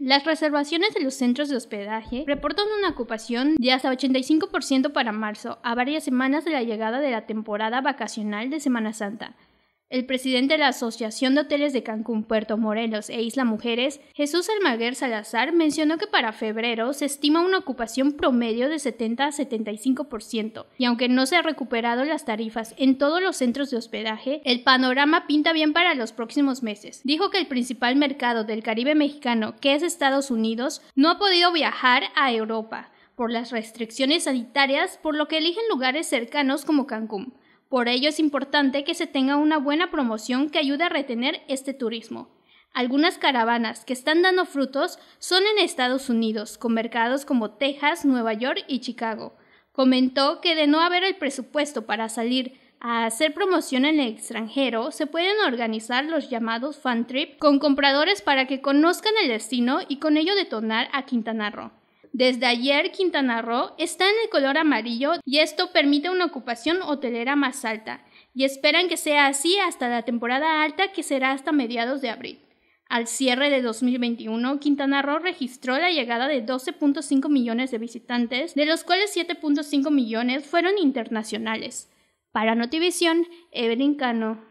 Las reservaciones de los centros de hospedaje reportan una ocupación de hasta 85% para marzo, a varias semanas de la llegada de la temporada vacacional de Semana Santa. El presidente de la Asociación de Hoteles de Cancún, Puerto Morelos e Isla Mujeres, Jesús Almaguer Salazar, mencionó que para febrero se estima una ocupación promedio de 70 a 75%, y aunque no se han recuperado las tarifas en todos los centros de hospedaje, el panorama pinta bien para los próximos meses. Dijo que el principal mercado del Caribe mexicano, que es Estados Unidos, no ha podido viajar a Europa por las restricciones sanitarias, por lo que eligen lugares cercanos como Cancún. Por ello es importante que se tenga una buena promoción que ayude a retener este turismo. Algunas caravanas que están dando frutos son en Estados Unidos, con mercados como Texas, Nueva York y Chicago. Comentó que de no haber el presupuesto para salir a hacer promoción en el extranjero, se pueden organizar los llamados fan trip con compradores para que conozcan el destino y con ello detonar a Quintana Roo. Desde ayer Quintana Roo está en el color amarillo y esto permite una ocupación hotelera más alta y esperan que sea así hasta la temporada alta que será hasta mediados de abril. Al cierre de 2021, Quintana Roo registró la llegada de 12.5 millones de visitantes, de los cuales 7.5 millones fueron internacionales. Para Notivisión, Evelyn Cano.